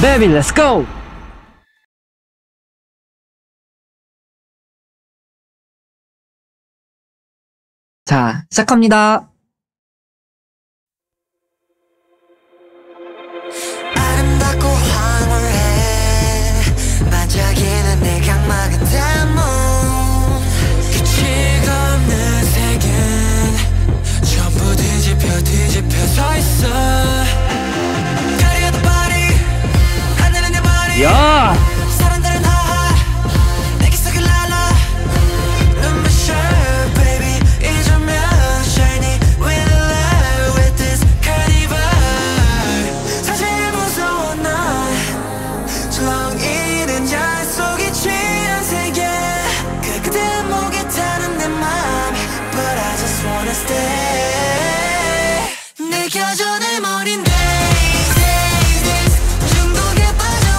Baby, let's go! 자, 시작합니다. Yeah.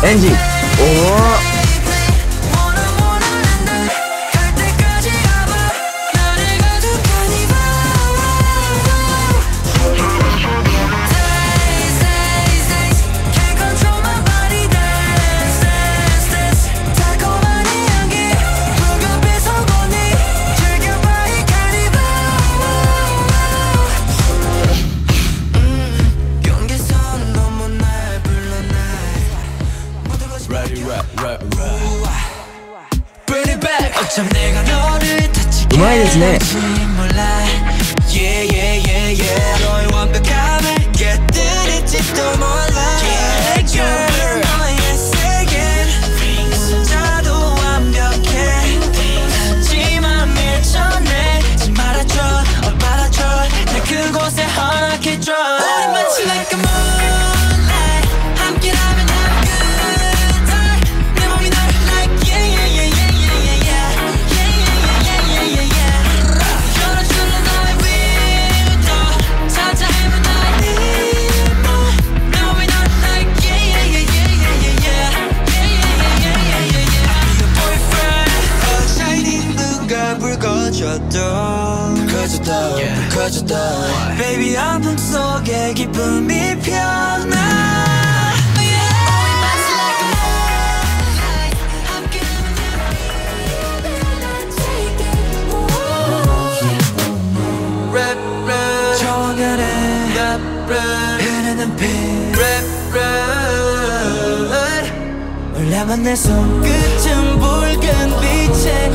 エンジン。おおうまいですね。down because of love yeah. because of love baby 안품 속에 기쁨이 피어나 흐르는 피 올라만 내 손끝은 붉은 빛에